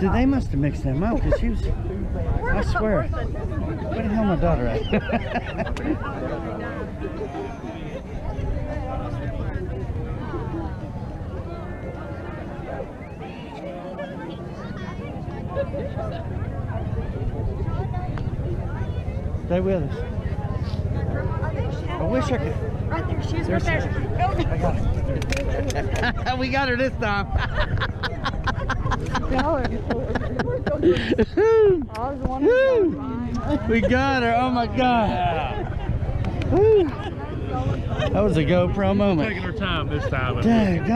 Dude, they must have mixed them up because she was, I swear. Where the hell my daughter at? Stay with us. I wish I could. Right there, she is right there. I got her. we got her this time. Woo! we got her. Oh my god. Woo. That was a GoPro moment. Taking her time this time. Dang,